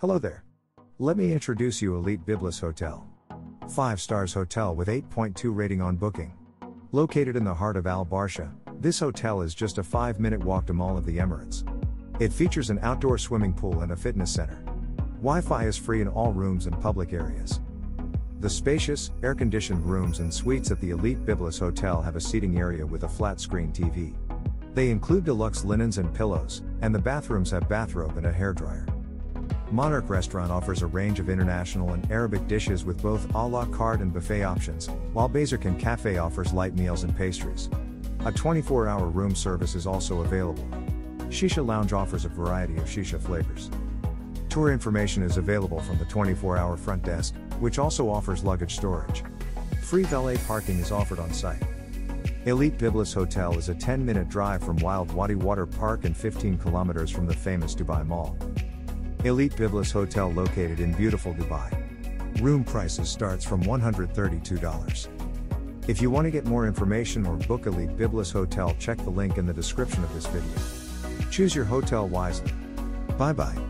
Hello there. Let me introduce you Elite Byblos Hotel. 5 stars hotel with 8.2 rating on booking. Located in the heart of Al Barsha, this hotel is just a 5-minute walk to Mall of the Emirates. It features an outdoor swimming pool and a fitness center. Wi-Fi is free in all rooms and public areas. The spacious, air-conditioned rooms and suites at the Elite Byblos Hotel have a seating area with a flat-screen TV. They include deluxe linens and pillows, and the bathrooms have bathrobe and a hairdryer. Monarch Restaurant offers a range of international and Arabic dishes with both a la carte and buffet options, while Bazarkan Cafe offers light meals and pastries. A 24 hour room service is also available. Shisha Lounge offers a variety of shisha flavors. Tour information is available from the 24 hour front desk, which also offers luggage storage. Free valet parking is offered on site. Elite Byblos Hotel is a 10 minute drive from Wild Wadi Water Park and 15 kilometers from the famous Dubai Mall. Elite Byblos Hotel located in beautiful Dubai. Room prices starts from $132. If you want to get more information or book Elite Byblos Hotel check the link in the description of this video. Choose your hotel wisely. Bye bye.